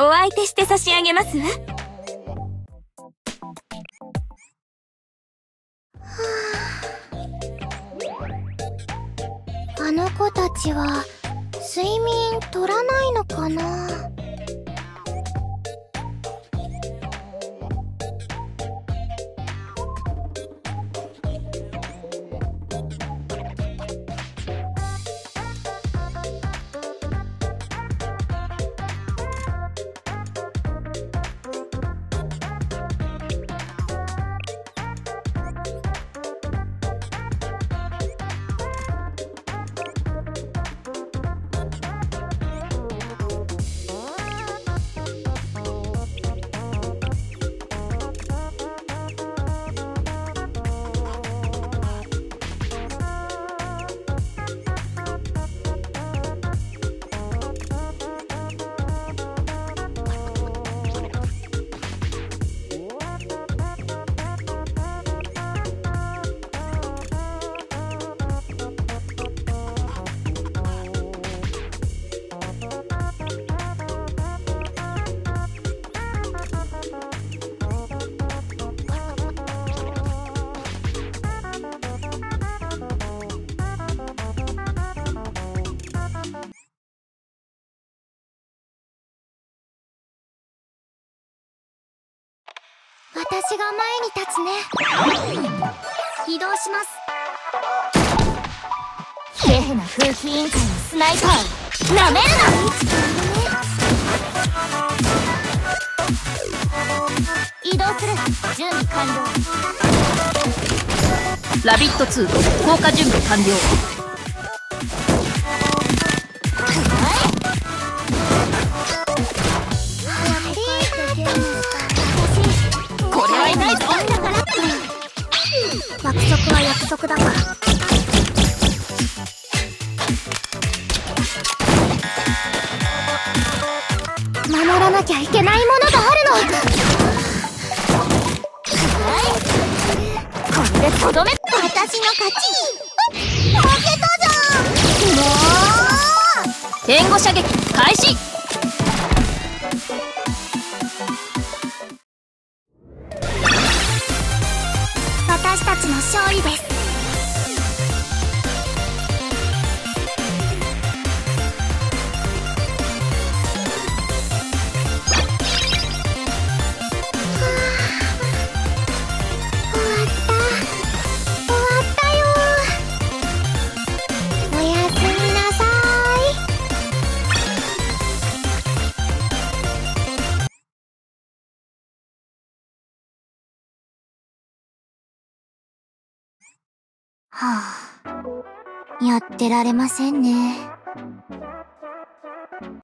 お相手して差し上げますわ。たちは睡眠取らないのかな？私が前に立つね。移動します。ケヘな風紀委員会のスナイパー。なめるな。移動する。準備完了。ラビット2降下準備完了。約束は約束だから。守らなきゃいけないものがあるの。これでとどめ。私の勝ち。負けたじゃん。もう援護射撃開始私たちの勝利です。はあ、やってられませんね。